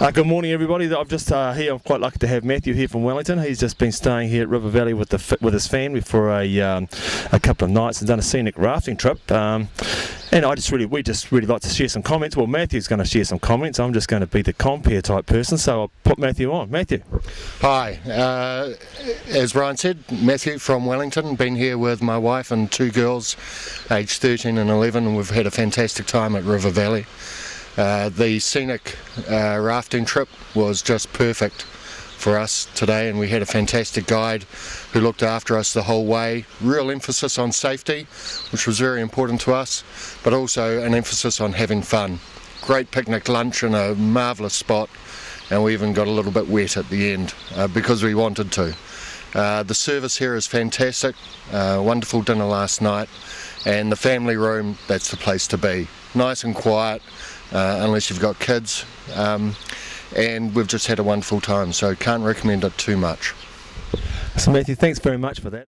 Uh, good morning, everybody. I've just uh, here. I'm quite lucky to have Mathew here from Wellington. He's just been staying here at River Valley with the with his family for a um, a couple of nights and done a scenic rafting trip. Um, and I just really, we just really like to share some comments. Well, Mathew's going to share some comments. I'm just going to be the compare type person, so I'll put Mathew on. Mathew. Hi. Uh, as Brian said, Mathew from Wellington. Been here with my wife and two girls, aged 13 and 11, and we've had a fantastic time at River Valley. Uh, the scenic uh, rafting trip was just perfect for us today, and we had a fantastic guide who looked after us the whole way. Real emphasis on safety, which was very important to us, but also an emphasis on having fun. Great picnic lunch in a marvellous spot, and we even got a little bit wet at the end uh, because we wanted to. Uh, the service here is fantastic, uh, wonderful dinner last night, and the family room, that's the place to be. Nice and quiet, uh, unless you've got kids. Um, and we've just had a wonderful time, so can't recommend it too much. So, Mathew, thanks very much for that.